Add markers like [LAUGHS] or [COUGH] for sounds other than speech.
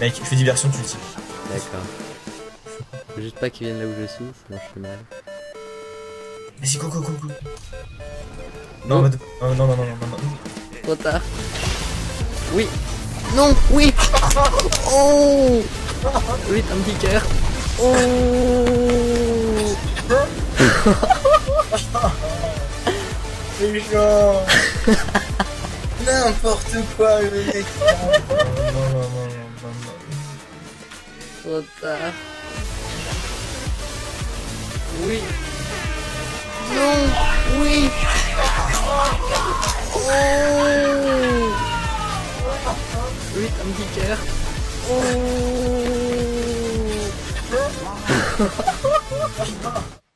Mec, je fais diversion, tu le sais. D'accord. Faut juste pas qu'ils viennent là où je souffle, sinon je fais mal. Vas-y, go, go, go, go. Non, mode- non, non, non, non, non, non. Trop tard. Oui. Non, oui. Oh. Oui, un petit cœur. Oh. Méchant [LAUGHS] N'importe quoi, le mec non, non, non, non. Trop. Oui. Non. Oui. Oh. Oui, un petit cœur. Oh. [LAUGHS]